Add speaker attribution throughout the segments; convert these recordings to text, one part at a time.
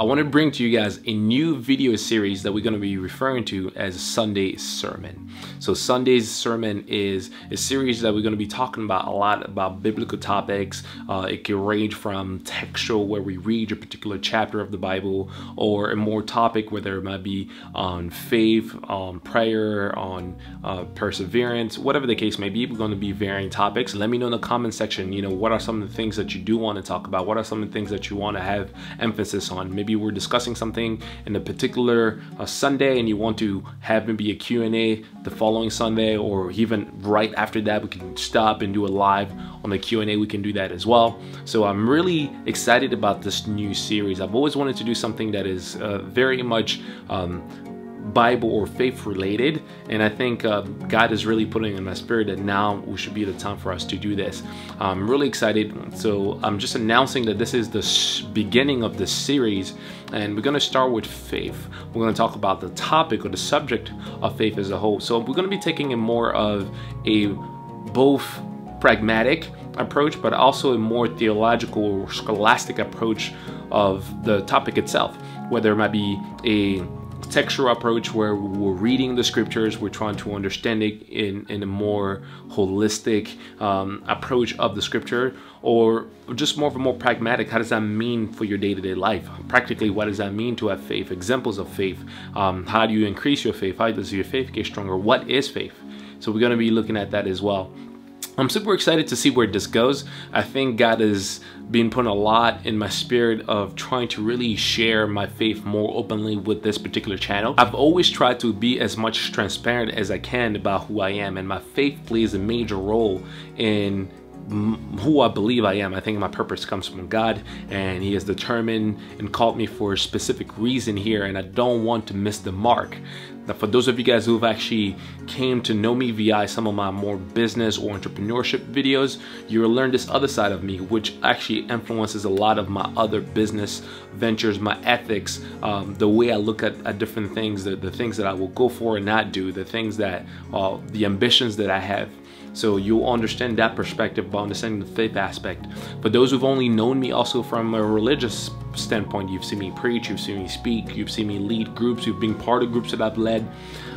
Speaker 1: I want to bring to you guys a new video series that we're going to be referring to as Sunday Sermon. So Sunday's Sermon is a series that we're going to be talking about a lot about biblical topics. Uh, it can range from textual, where we read a particular chapter of the Bible, or a more topic where there might be on faith, on prayer, on uh, perseverance, whatever the case may be. We're going to be varying topics. Let me know in the comment section, you know, what are some of the things that you do want to talk about? What are some of the things that you want to have emphasis on? Maybe maybe we're discussing something in a particular uh, Sunday and you want to have maybe a Q&A the following Sunday or even right after that we can stop and do a live on the Q&A we can do that as well. So I'm really excited about this new series. I've always wanted to do something that is uh, very much um, Bible or faith related. And I think uh, God is really putting in my spirit that now we should be the time for us to do this. I'm really excited. So I'm just announcing that this is the beginning of this series, and we're going to start with faith. We're going to talk about the topic or the subject of faith as a whole. So we're going to be taking a more of a both pragmatic approach, but also a more theological or scholastic approach of the topic itself, whether it might be a textual approach where we're reading the scriptures, we're trying to understand it in, in a more holistic um, approach of the scripture, or just more of a more pragmatic, how does that mean for your day-to-day life? Practically, what does that mean to have faith? Examples of faith. Um, how do you increase your faith? How does your faith get stronger? What is faith? So we're going to be looking at that as well. I'm super excited to see where this goes. I think God has been putting a lot in my spirit of trying to really share my faith more openly with this particular channel. I've always tried to be as much transparent as I can about who I am and my faith plays a major role in who I believe I am. I think my purpose comes from God and he has determined and called me for a specific reason here and I don't want to miss the mark. Now for those of you guys who've actually came to know me via some of my more business or entrepreneurship videos, you'll learn this other side of me which actually influences a lot of my other business ventures, my ethics, um, the way I look at, at different things, the, the things that I will go for and not do, the things that, uh, the ambitions that I have. So you'll understand that perspective by understanding the faith aspect. But those who've only known me also from a religious standpoint, you've seen me preach, you've seen me speak, you've seen me lead groups, you've been part of groups that I've led.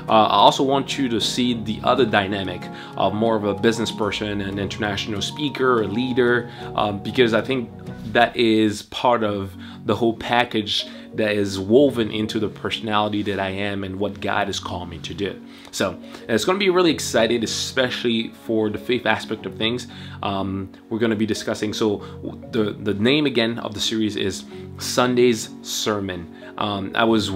Speaker 1: Uh, I also want you to see the other dynamic of more of a business person, an international speaker, a leader, um, because I think that is part of the whole package that is woven into the personality that I am and what God has called me to do. So it's going to be really excited, especially for the faith aspect of things. Um, we're going to be discussing. So the the name again of the series is Sunday's Sermon. Um, I was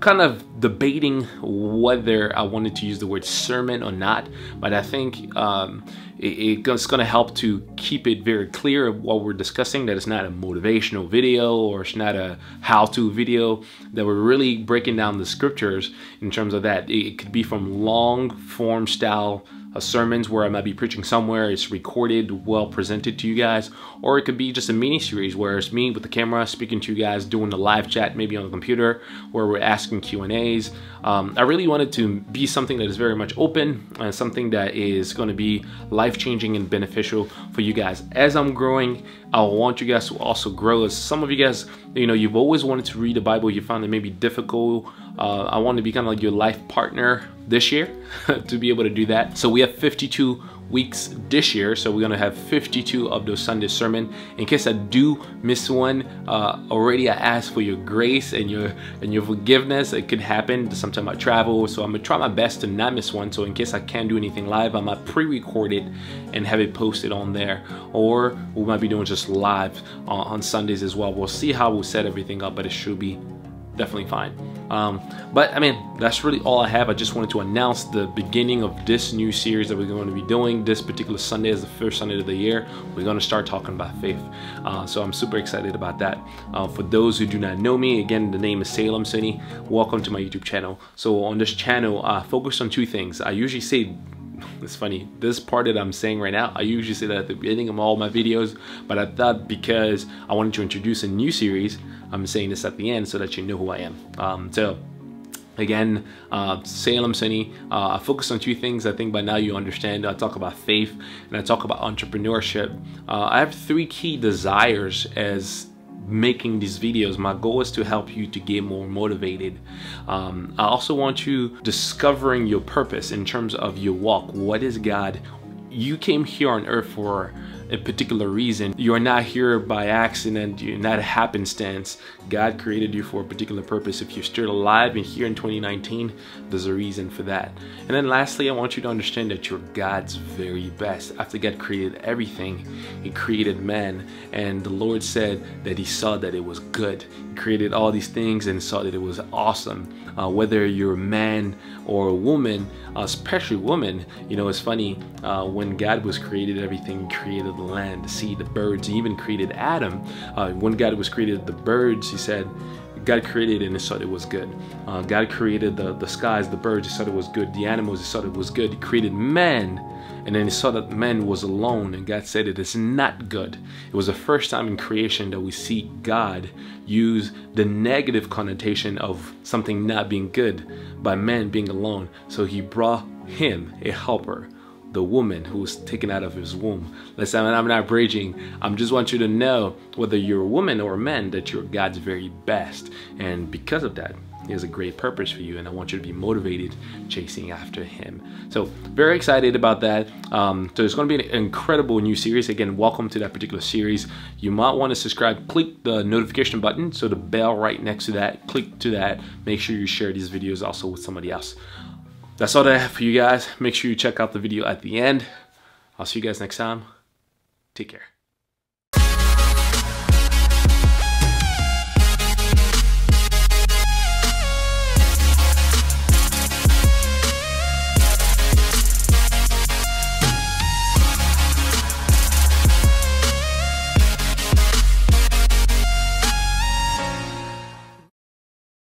Speaker 1: kind of debating whether I wanted to use the word sermon or not, but I think um, it, it's going to help to keep it very clear of what we're discussing, that it's not a motivational video or it's not a how-to video, that we're really breaking down the scriptures in terms of that. It could be from long form style sermons where I might be preaching somewhere, it's recorded, well presented to you guys, or it could be just a mini series where it's me with the camera speaking to you guys, doing the live chat maybe on the computer, where we're asking Q and A's. Um, I really wanted to be something that is very much open and something that is going to be life-changing and beneficial for you guys. As I'm growing, I want you guys to also grow. As some of you guys, you know, you've always wanted to read the Bible, you found it maybe difficult. Uh, I want to be kind of like your life partner this year to be able to do that. So we have 52 weeks this year. So we're gonna have 52 of those Sunday sermon. In case I do miss one, uh, already I ask for your grace and your and your forgiveness. It could happen. Sometimes I travel, so I'm gonna try my best to not miss one. So in case I can't do anything live, I might pre-record it and have it posted on there. Or we might be doing just live on, on Sundays as well. We'll see how we'll set everything up, but it should be definitely fine. Um, but I mean, that's really all I have. I just wanted to announce the beginning of this new series that we're going to be doing. This particular Sunday is the first Sunday of the year. We're going to start talking about faith. Uh, so I'm super excited about that. Uh, for those who do not know me, again, the name is Salem Soni. Welcome to my YouTube channel. So on this channel, I focus on two things. I usually say it's funny this part that i'm saying right now i usually say that at the beginning of all my videos but i thought because i wanted to introduce a new series i'm saying this at the end so that you know who i am um, so Again, uh, Salem Soni, uh, I focus on two things I think by now you understand. I talk about faith and I talk about entrepreneurship. Uh, I have three key desires as making these videos, my goal is to help you to get more motivated. Um, I also want you discovering your purpose in terms of your walk. What is God? You came here on earth for a particular reason. You are not here by accident, you're not a happenstance. God created you for a particular purpose. If you're still alive and here in 2019, there's a reason for that. And then lastly, I want you to understand that you're God's very best. After God created everything, He created man, and the Lord said that He saw that it was good. He created all these things and saw that it was awesome. Uh, whether you're a man or a woman, especially woman, you know, it's funny, uh, when God was created everything, created the land, the sea, the birds. He even created Adam. Uh, when God was created the birds, he said, God created and he saw it was good. Uh, God created the, the skies, the birds, he saw it was good. The animals, he saw it was good. He created man, and then he saw that man was alone, and God said it is not good. It was the first time in creation that we see God use the negative connotation of something not being good by man being alone. So he brought him a helper the woman who was taken out of his womb. Listen, I'm not raging. I just want you to know, whether you're a woman or a man, that you're God's very best. And because of that, he has a great purpose for you, and I want you to be motivated chasing after him. So, very excited about that. Um, so, it's going to be an incredible new series. Again, welcome to that particular series. You might want to subscribe. Click the notification button, so the bell right next to that. Click to that. Make sure you share these videos also with somebody else. That's all that I have for you guys. Make sure you check out the video at the end. I'll see you guys next time. Take care.